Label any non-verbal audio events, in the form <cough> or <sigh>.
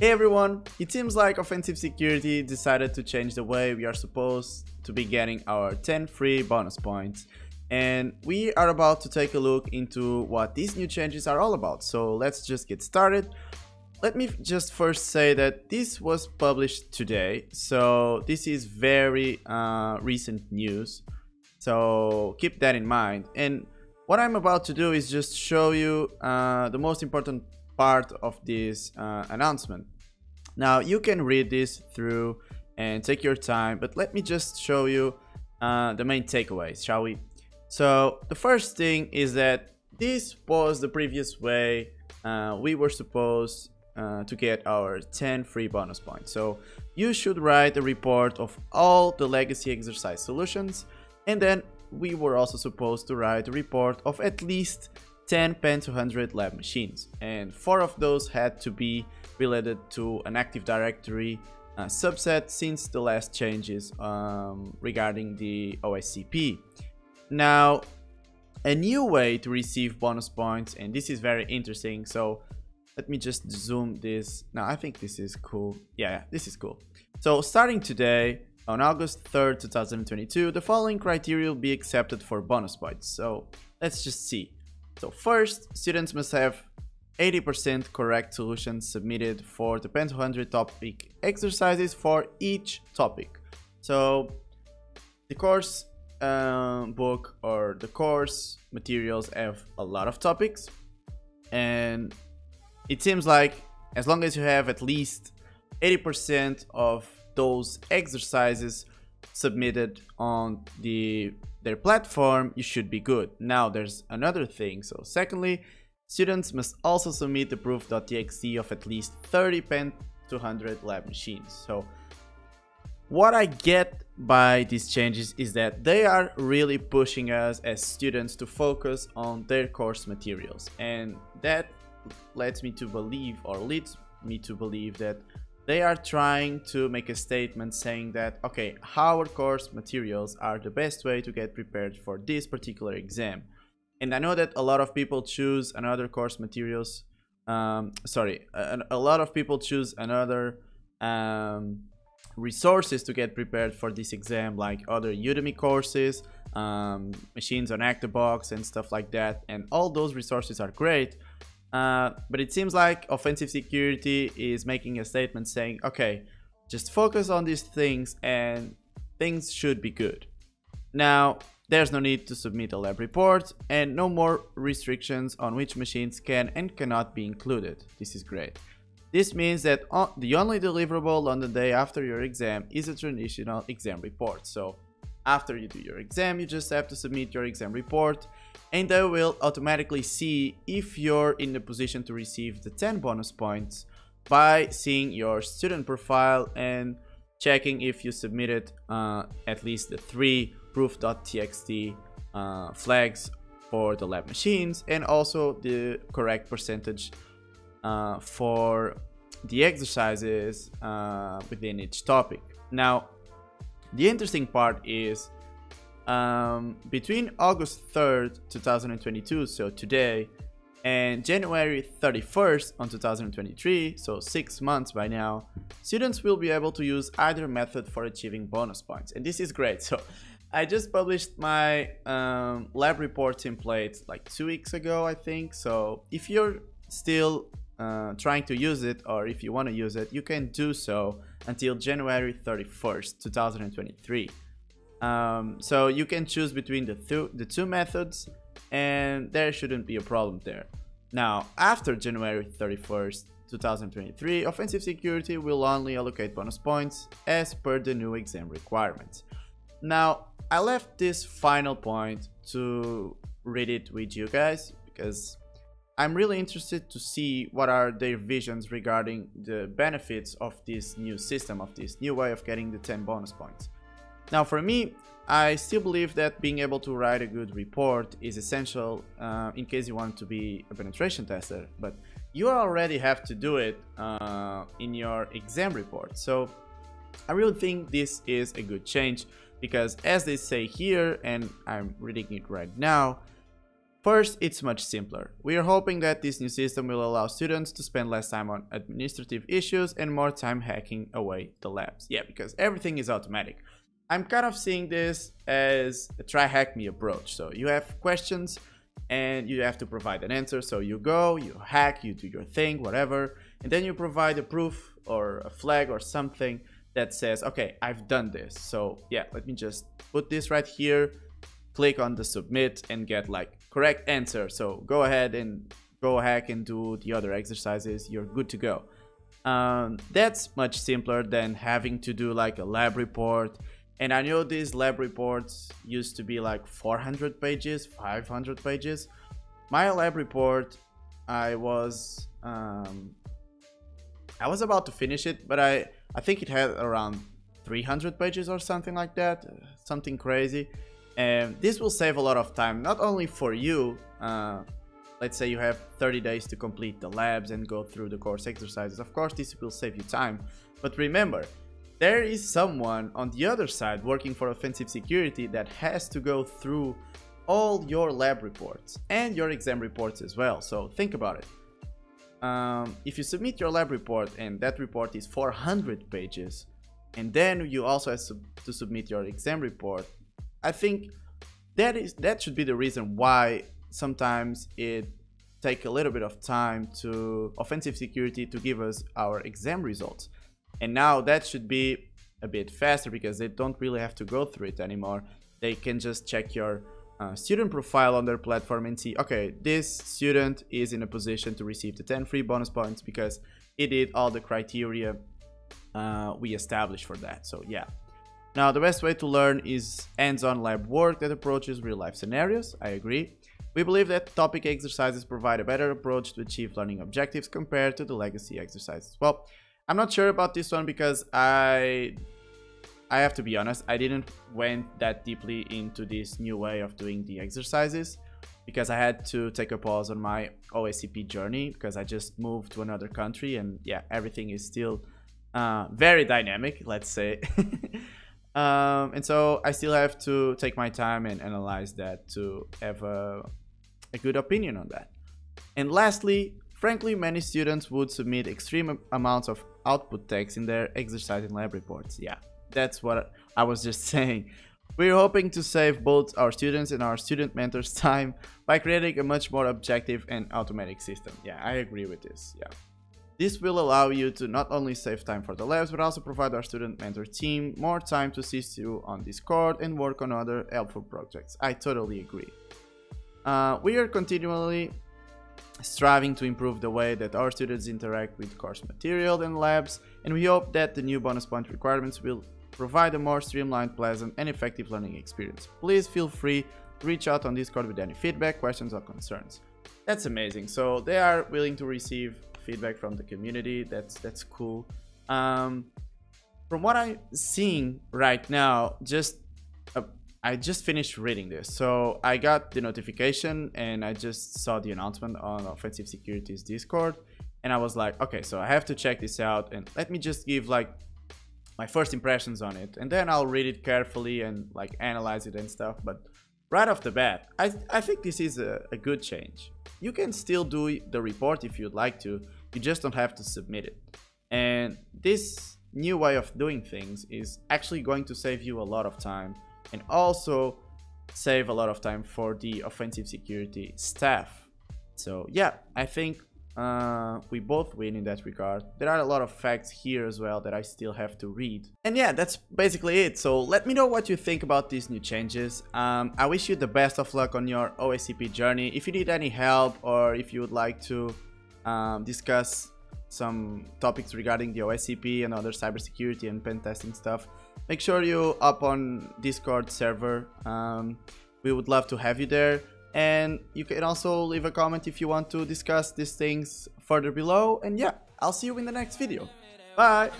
Hey everyone, it seems like Offensive Security decided to change the way we are supposed to be getting our 10 free bonus points and we are about to take a look into what these new changes are all about. So let's just get started. Let me just first say that this was published today, so this is very uh, recent news. So keep that in mind. And what I'm about to do is just show you uh, the most important part of this uh, announcement. Now you can read this through and take your time, but let me just show you uh, the main takeaways, shall we? So the first thing is that this was the previous way uh, we were supposed uh, to get our 10 free bonus points. So you should write a report of all the legacy exercise solutions and then we were also supposed to write a report of at least 10 Pen 200 lab machines, and 4 of those had to be related to an Active Directory uh, subset since the last changes um, regarding the OSCP. Now, a new way to receive bonus points, and this is very interesting, so let me just zoom this. Now, I think this is cool. Yeah, yeah, this is cool. So starting today, on August 3rd, 2022, the following criteria will be accepted for bonus points. So let's just see. So first, students must have 80% correct solutions submitted for the Pen 200 topic exercises for each topic. So the course um, book or the course materials have a lot of topics and it seems like as long as you have at least 80% of those exercises submitted on the their platform, you should be good. Now there's another thing. So secondly, students must also submit the proof.txt of at least 30 Pen 200 lab machines. So what I get by these changes is that they are really pushing us as students to focus on their course materials. And that lets me to believe or leads me to believe that they are trying to make a statement saying that, okay, our course materials are the best way to get prepared for this particular exam. And I know that a lot of people choose another course materials, um, sorry, a, a, lot of people choose another um, resources to get prepared for this exam, like other Udemy courses, um, machines on HackTheBox and stuff like that. And all those resources are great, uh, but it seems like offensive security is making a statement saying, okay, just focus on these things and things should be good. Now, there's no need to submit a lab report and no more restrictions on which machines can and cannot be included. This is great. This means that the only deliverable on the day after your exam is a traditional exam report. So after you do your exam, you just have to submit your exam report and they will automatically see if you're in the position to receive the 10 bonus points by seeing your student profile and checking if you submitted uh, at least the three proof.txt uh, flags for the lab machines and also the correct percentage uh, for the exercises uh, within each topic. Now, the interesting part is um, between August 3rd, 2022, so today, and January 31st on 2023, so six months by now, students will be able to use either method for achieving bonus points. And this is great. <laughs> So I just published my um, lab report template like two weeks ago, I think. So if you're still uh, trying to use it or if you want to use it, you can do so until January 31st, 2023. Um, so you can choose between the, th the two methods and there shouldn't be a problem there. Now, after January 31st, 2023, Offensive Security will only allocate bonus points as per the new exam requirements. Now, I left this final point to read it with you guys because I'm really interested to see what are their visions regarding the benefits of this new system, of this new way of getting the 10 bonus points. Now for me, I still believe that being able to write a good report is essential uh, in case you want to be a penetration tester, but you already have to do it uh, in your exam report. So I really think this is a good change because as they say here, and I'm reading it right now, First, it's much simpler. We are hoping that this new system will allow students to spend less time on administrative issues and more time hacking away the labs. Yeah, because everything is automatic. I'm kind of seeing this as a TryHackMe approach. So you have questions and you have to provide an answer. So you go, you hack, you do your thing, whatever, and then you provide a proof or a flag or something that says, okay, I've done this. So yeah, let me just put this right here, click on the submit and get like correct answer. So go ahead and go hack and do the other exercises. You're good to go. Um, that's much simpler than having to do like a lab report. And I know these lab reports used to be like 400 pages, 500 pages. My lab report, I was um, I was about to finish it, but I I think it had around 300 pages or something like that, something crazy. And this will save a lot of time, not only for you, uh, let's say you have 30 days to complete the labs and go through the course exercises. Of course, this will save you time. But remember, there is someone on the other side working for offensive security that has to go through all your lab reports and your exam reports as well. So think about it. Um, if you submit your lab report and that report is 400 pages, and then you also have to submit your exam report, I think that is that should be the reason why sometimes it take a little bit of time to offensive security to give us our exam results. And now that should be a bit faster because they don't really have to go through it anymore. They can just check your uh, student profile on their platform and see, okay, this student is in a position to receive the 10 free bonus points because it did all the criteria uh, we established for that. So yeah, now, the best way to learn is hands-on lab work that approaches real-life scenarios, I agree. We believe that topic exercises provide a better approach to achieve learning objectives compared to the legacy exercises. Well, I'm not sure about this one because I I have to be honest, I didn't went that deeply into this new way of doing the exercises because I had to take a pause on my OSCP journey because I just moved to another country and yeah, everything is still uh, very dynamic, let's say. <laughs> Um, and so I still have to take my time and analyze that to have a, a good opinion on that. And lastly, frankly, many students would submit extreme amounts of output text in their exercise and lab reports. Yeah, that's what I was just <laughs> saying. We're hoping to save both our students and our student mentors <laughs> time by creating a much more objective and automatic system. Yeah, I agree with this. Yeah. This will allow you to not only save time for the labs, but also provide our student mentor team more time to assist you on Discord and work on other helpful projects. I totally agree. Uh, we are continually striving to improve the way that our students interact with course material and labs, and we hope that the new bonus point requirements will provide a more streamlined, pleasant, and effective learning experience. Please feel free to reach out on Discord with any feedback, questions, or concerns. That's amazing. So they are willing to receive feedback from the community. That's that's cool. Um, from what I'm seeing right now, just I just finished reading this, so I got the notification and I just saw the announcement on Offensive Security's Discord, and I was like, okay, so I have to check this out and let me just give like my first impressions on it, and then I'll read it carefully and like analyze it and stuff. But right off the bat, I I think this is a, a good change. You can still do the report if you'd like to, you just don't have to submit it. And this new way of doing things is actually going to save you a lot of time and also save a lot of time for the offensive security staff. So yeah, I think uh, we both win in that regard. There are a lot of facts here as well that I still have to read. And yeah, that's basically it. So let me know what you think about these new changes. Um, I wish you the best of luck on your OSCP journey. If you need any help or if you would like to um, discuss some topics regarding the OSCP and other cybersecurity and pen testing stuff, make sure you up on Discord server. Um, we would love to have you there. And you can also leave a comment if you want to discuss these things further below. And yeah, I'll see you in the next video. Bye!